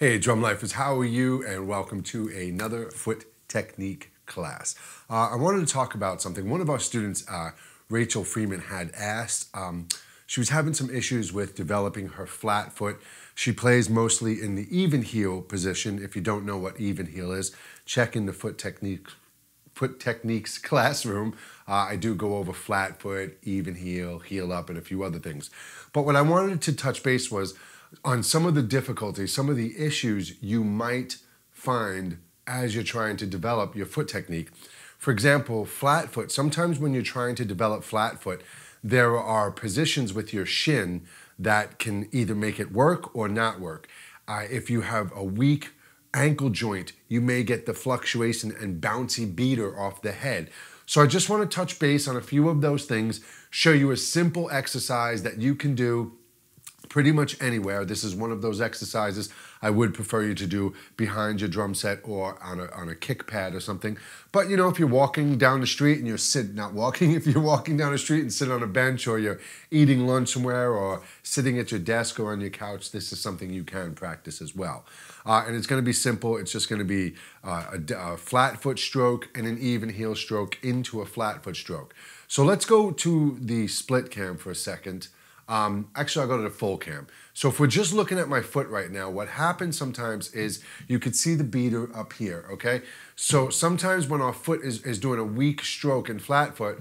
Hey, drum lifers, how are you? And welcome to another foot technique class. Uh, I wanted to talk about something. One of our students, uh, Rachel Freeman, had asked. Um, she was having some issues with developing her flat foot. She plays mostly in the even heel position. If you don't know what even heel is, check in the foot technique foot techniques classroom. Uh, I do go over flat foot, even heel, heel up, and a few other things. But what I wanted to touch base was on some of the difficulties, some of the issues you might find as you're trying to develop your foot technique. For example, flat foot. Sometimes when you're trying to develop flat foot, there are positions with your shin that can either make it work or not work. Uh, if you have a weak ankle joint, you may get the fluctuation and bouncy beater off the head. So I just want to touch base on a few of those things, show you a simple exercise that you can do pretty much anywhere. This is one of those exercises I would prefer you to do behind your drum set or on a, on a kick pad or something. But you know, if you're walking down the street and you're sitting, not walking, if you're walking down the street and sitting on a bench or you're eating lunch somewhere or sitting at your desk or on your couch, this is something you can practice as well. Uh, and it's going to be simple. It's just going to be uh, a, a flat foot stroke and an even heel stroke into a flat foot stroke. So let's go to the split cam for a second. Um, actually, I'll go to the full cam. So if we're just looking at my foot right now, what happens sometimes is you could see the beater up here, okay? So sometimes when our foot is, is doing a weak stroke in flat foot,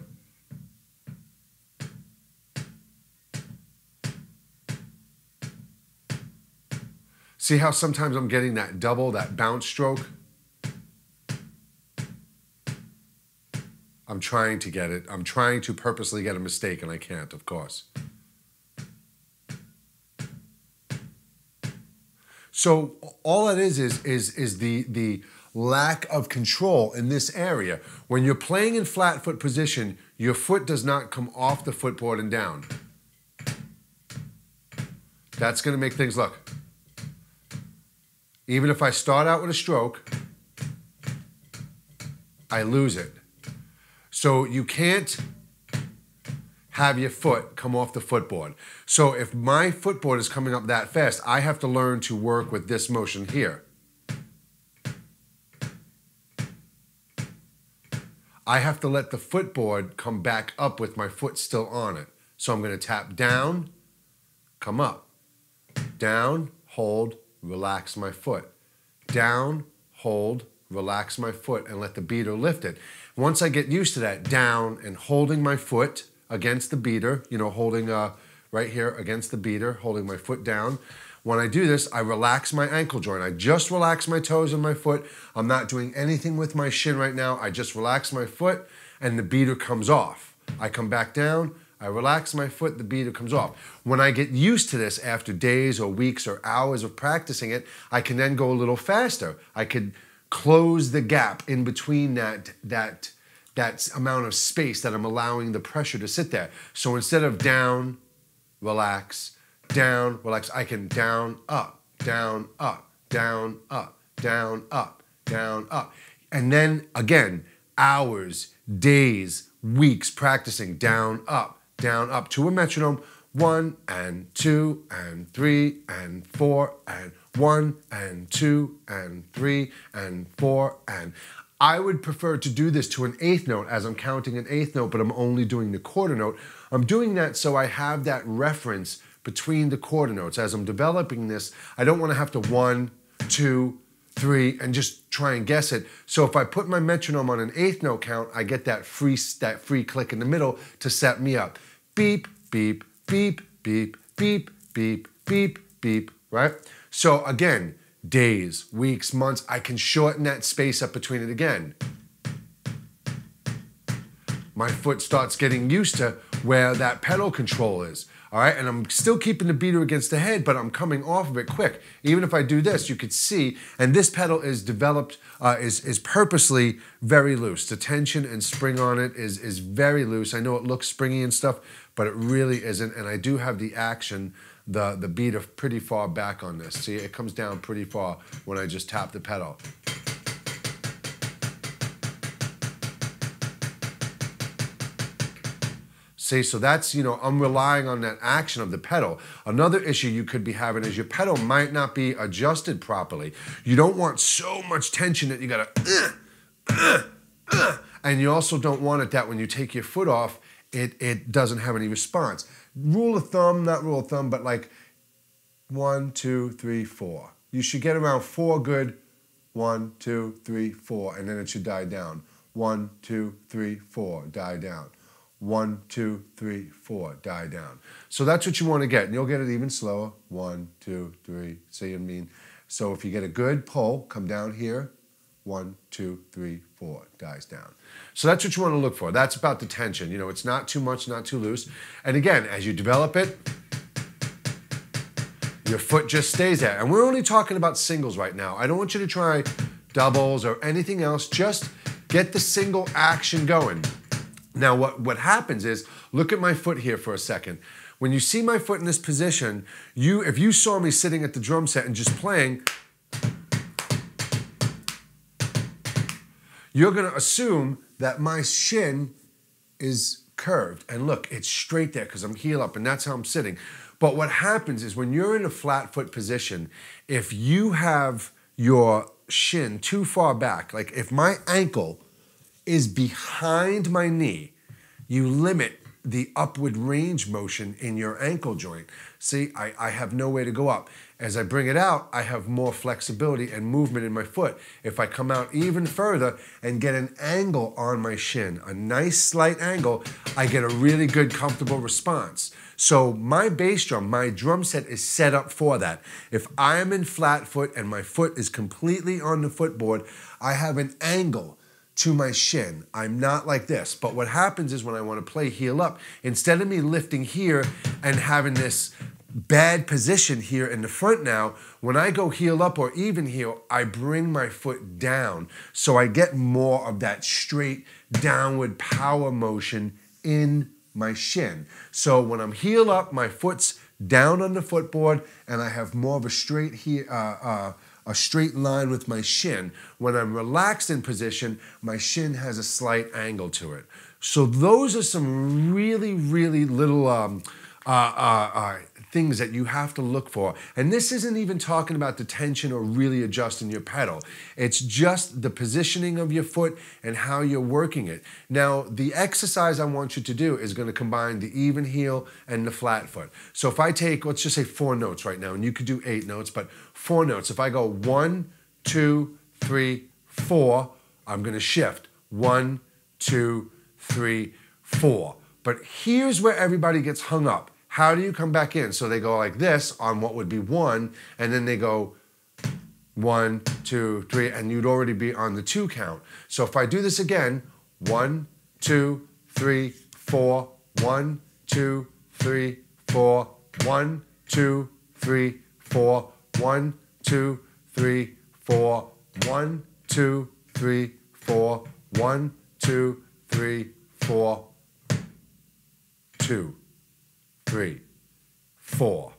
see how sometimes I'm getting that double, that bounce stroke? I'm trying to get it. I'm trying to purposely get a mistake, and I can't, of course. So all that is is is is the the lack of control in this area. When you're playing in flat foot position, your foot does not come off the footboard and down. That's going to make things look. Even if I start out with a stroke, I lose it. So you can't have your foot come off the footboard. So if my footboard is coming up that fast, I have to learn to work with this motion here. I have to let the footboard come back up with my foot still on it. So I'm going to tap down, come up, down, hold, relax my foot, down, hold, relax my foot, and let the beater lift it. Once I get used to that, down and holding my foot, against the beater, you know, holding uh, right here against the beater, holding my foot down. When I do this, I relax my ankle joint. I just relax my toes and my foot. I'm not doing anything with my shin right now. I just relax my foot and the beater comes off. I come back down, I relax my foot, the beater comes off. When I get used to this after days or weeks or hours of practicing it, I can then go a little faster. I could close the gap in between that, that that amount of space that I'm allowing the pressure to sit there. So instead of down, relax, down, relax, I can down, up, down, up, down, up, down, up, down, up. And then again, hours, days, weeks practicing down, up, down, up to a metronome. One and two and three and four and one and two and three and four and I would prefer to do this to an eighth note as I'm counting an eighth note, but I'm only doing the quarter note. I'm doing that so I have that reference between the quarter notes. As I'm developing this, I don't want to have to one, two, three, and just try and guess it. So if I put my metronome on an eighth note count, I get that free, that free click in the middle to set me up. Beep, beep, beep, beep, beep, beep, beep, beep, beep. right? So again, days, weeks, months, I can shorten that space up between it again. My foot starts getting used to where that pedal control is. All right, and I'm still keeping the beater against the head, but I'm coming off of it quick. Even if I do this, you could see, and this pedal is developed, uh, is, is purposely very loose. The tension and spring on it is, is very loose. I know it looks springy and stuff, but it really isn't, and I do have the action the, the beat of pretty far back on this. See, it comes down pretty far when I just tap the pedal. See, so that's, you know, I'm relying on that action of the pedal. Another issue you could be having is your pedal might not be adjusted properly. You don't want so much tension that you gotta, uh, uh, uh, and you also don't want it that when you take your foot off, it, it doesn't have any response. Rule of thumb, not rule of thumb, but like one, two, three, four. You should get around four good, one, two, three, four, and then it should die down. One, two, three, four, die down. One, two, three, four, die down. So that's what you want to get, and you'll get it even slower. One, two, three. See, what I mean, so if you get a good pull, come down here. One, two, three, four, dies down. So that's what you want to look for. That's about the tension. You know, it's not too much, not too loose. And again, as you develop it, your foot just stays there. And we're only talking about singles right now. I don't want you to try doubles or anything else. Just get the single action going. Now, what, what happens is, look at my foot here for a second. When you see my foot in this position, you if you saw me sitting at the drum set and just playing, you're gonna assume that my shin is curved. And look, it's straight there because I'm heel up and that's how I'm sitting. But what happens is when you're in a flat foot position, if you have your shin too far back, like if my ankle is behind my knee, you limit the upward range motion in your ankle joint. See, I, I have no way to go up. As I bring it out, I have more flexibility and movement in my foot. If I come out even further and get an angle on my shin, a nice slight angle, I get a really good, comfortable response. So my bass drum, my drum set is set up for that. If I am in flat foot and my foot is completely on the footboard, I have an angle to my shin. I'm not like this. But what happens is when I want to play heel up, instead of me lifting here and having this bad position here in the front now, when I go heel up or even heel, I bring my foot down. So I get more of that straight downward power motion in my shin. So when I'm heel up, my foot's down on the footboard and I have more of a straight here. Uh, uh, a straight line with my shin. When I'm relaxed in position, my shin has a slight angle to it. So those are some really, really little um, uh, uh, uh, things that you have to look for. And this isn't even talking about the tension or really adjusting your pedal. It's just the positioning of your foot and how you're working it. Now, the exercise I want you to do is going to combine the even heel and the flat foot. So if I take, let's just say four notes right now, and you could do eight notes, but four notes. If I go one, two, three, four, I'm going to shift. One, two, three, four. But here's where everybody gets hung up. How do you come back in? So they go like this on what would be one, and then they go one, two, three, and you'd already be on the two count. So if I do this again, one, two, three, four, one, two, three, four, one, two, three, four, one, two, three, four, one, two, three, four, one, two, three, four, two three, four,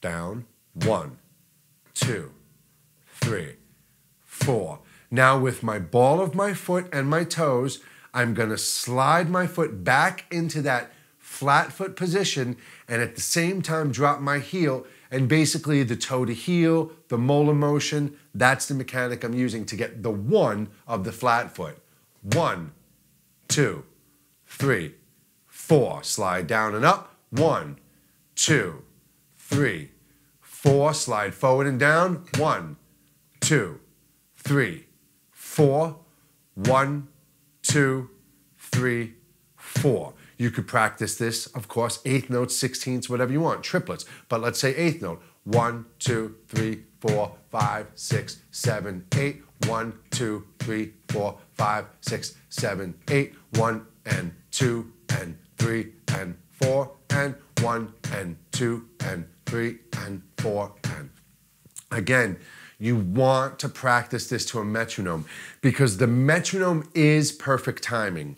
down, one, two, three, four. Now with my ball of my foot and my toes, I'm gonna slide my foot back into that flat foot position and at the same time drop my heel and basically the toe to heel, the Moeller motion, that's the mechanic I'm using to get the one of the flat foot. One, two, three, four. Slide down and up. One, two, three, four. Slide forward and down. One, two, three, four. One, two, three, four. You could practice this, of course, eighth notes, sixteenths, whatever you want, triplets. But let's say eighth note. One, two, three, four, five, six, seven, eight. One, two, three, four, five, six, seven, eight. One and two three and four and one and two and three and four and. Again you want to practice this to a metronome because the metronome is perfect timing.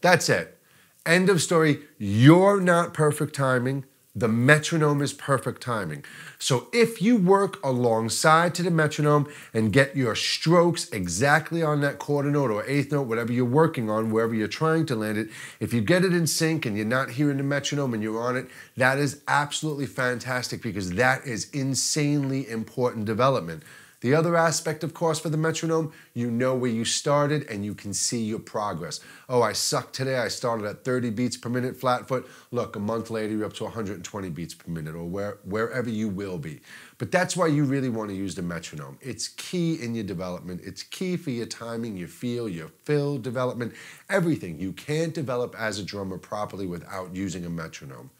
That's it. End of story. You're not perfect timing the metronome is perfect timing. So if you work alongside to the metronome and get your strokes exactly on that quarter note or eighth note, whatever you're working on, wherever you're trying to land it, if you get it in sync and you're not hearing the metronome and you're on it, that is absolutely fantastic because that is insanely important development. The other aspect, of course, for the metronome, you know where you started and you can see your progress. Oh, I sucked today. I started at 30 beats per minute flat foot. Look, a month later, you're up to 120 beats per minute or where, wherever you will be. But that's why you really want to use the metronome. It's key in your development. It's key for your timing, your feel, your fill development, everything. You can't develop as a drummer properly without using a metronome.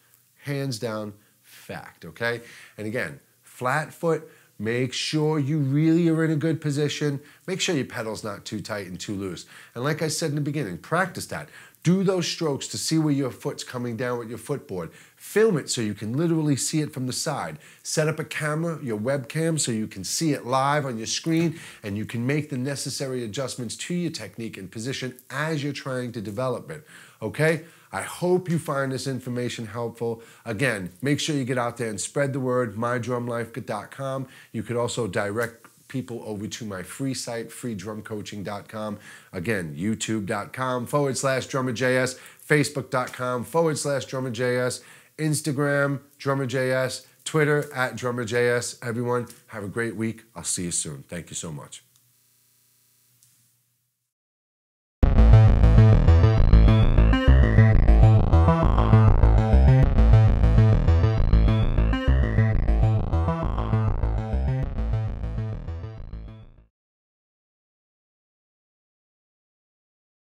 Hands down, fact, okay? And again, flat foot, Make sure you really are in a good position. Make sure your pedal's not too tight and too loose. And like I said in the beginning, practice that. Do those strokes to see where your foot's coming down with your footboard. Film it so you can literally see it from the side. Set up a camera, your webcam, so you can see it live on your screen and you can make the necessary adjustments to your technique and position as you're trying to develop it. Okay? I hope you find this information helpful. Again, make sure you get out there and spread the word, mydrumlife.com. You could also direct people over to my free site, freedrumcoaching.com. Again, youtube.com forward slash drummerjaies, facebook.com forward slash drummerjaies, Instagram, drummerjaies, Twitter at drummerjaies. Everyone, have a great week. I'll see you soon. Thank you so much.